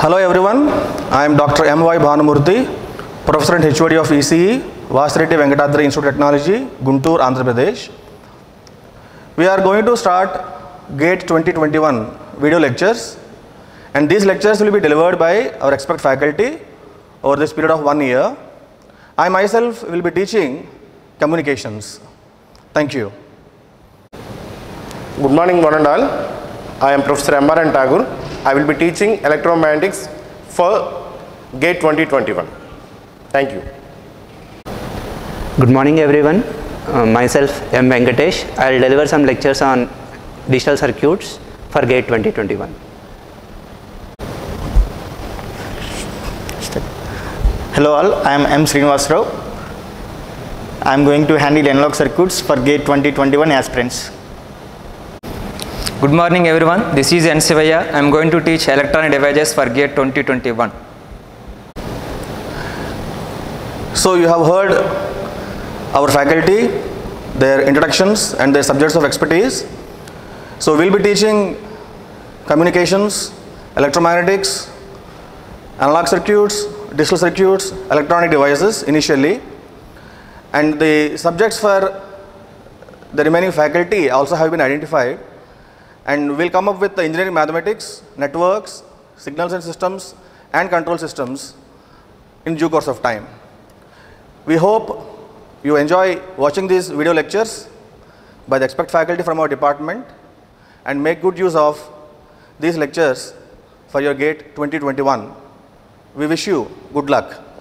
Hello everyone, I am Dr. M.Y. Bhanumurthy, Professor and HOD of ECE, Vasireddy Venkatadri Institute of Technology, Guntur, Andhra Pradesh. We are going to start GATE 2021 video lectures and these lectures will be delivered by our expert faculty over this period of one year. I myself will be teaching communications. Thank you. Good morning, one and all. I am Professor M. R. N. Tagore. I will be teaching electromagnetics for GATE 2021. Thank you. Good morning everyone. Uh, myself M. Venkatesh. I will deliver some lectures on digital circuits for GATE 2021. Hello all, I am M. Srinivas Rao. I am going to handle analog circuits for GATE 2021 aspirants. Good morning everyone, this is N. I am going to teach electronic devices for GATE 2021. So you have heard our faculty, their introductions and their subjects of expertise. So we'll be teaching communications, electromagnetics, analog circuits, digital circuits, electronic devices initially. And the subjects for the remaining faculty also have been identified and we'll come up with the engineering mathematics, networks, signals and systems and control systems in due course of time. We hope you enjoy watching these video lectures by the expert faculty from our department and make good use of these lectures for your GATE 2021. We wish you good luck.